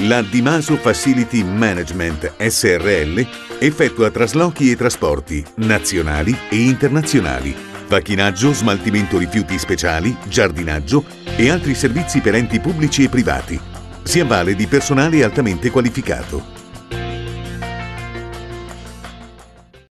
La Dimaso Facility Management SRL effettua traslochi e trasporti nazionali e internazionali, pacchinaggio, smaltimento rifiuti speciali, giardinaggio e altri servizi per enti pubblici e privati. Si avvale di personale altamente qualificato